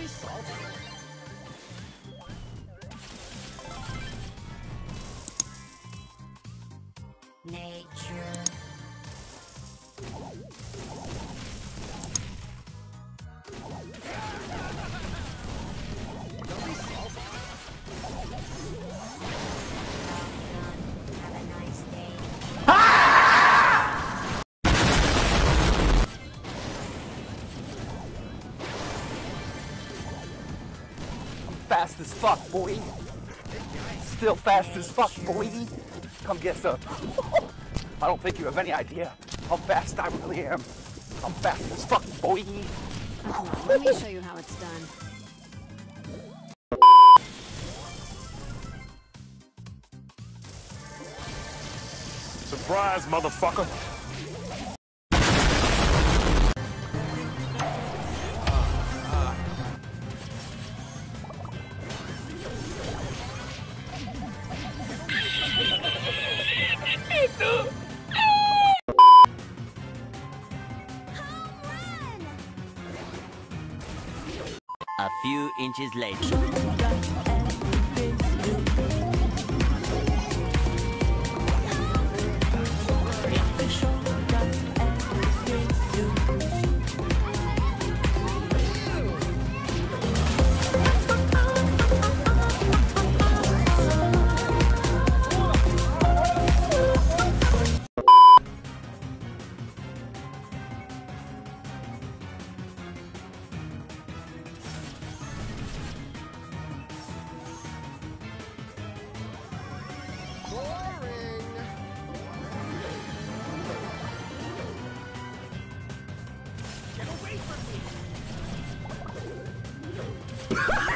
be salty. Nature. Fast as fuck, boy. Still fast as fuck, boy. Come get some. I don't think you have any idea how fast I really am. I'm fast as fuck, boy. Let me show you how it's done. Surprise, motherfucker. A few inches later. Away from me!